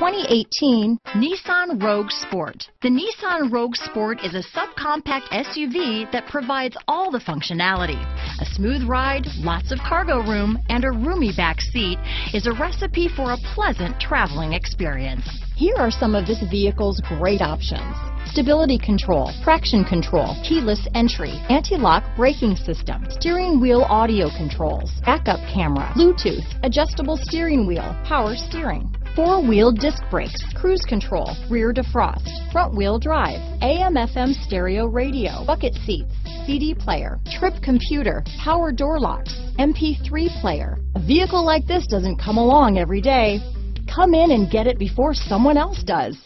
2018 Nissan Rogue Sport. The Nissan Rogue Sport is a subcompact SUV that provides all the functionality. A smooth ride, lots of cargo room, and a roomy back seat is a recipe for a pleasant traveling experience. Here are some of this vehicle's great options. Stability control, traction control, keyless entry, anti-lock braking system, steering wheel audio controls, backup camera, Bluetooth, adjustable steering wheel, power steering, four-wheel disc brakes, cruise control, rear defrost, front-wheel drive, AM-FM stereo radio, bucket seats, CD player, trip computer, power door locks, MP3 player. A vehicle like this doesn't come along every day. Come in and get it before someone else does.